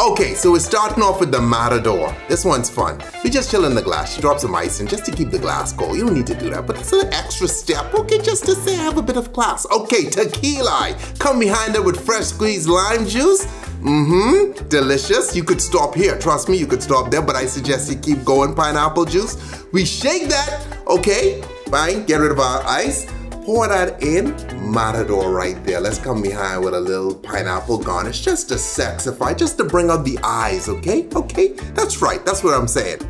Okay, so we're starting off with the Matador. This one's fun. We just chill in the glass. She drops some ice in just to keep the glass cold. You don't need to do that, but it's an extra step, okay, just to say I have a bit of class. Okay, tequila. Come behind it with fresh squeezed lime juice. Mm-hmm, delicious. You could stop here. Trust me, you could stop there, but I suggest you keep going, pineapple juice. We shake that, okay? Fine, get rid of our ice. Pour that in, Matador right there. Let's come behind with a little pineapple garnish just to sexify, just to bring out the eyes, okay? Okay, that's right, that's what I'm saying.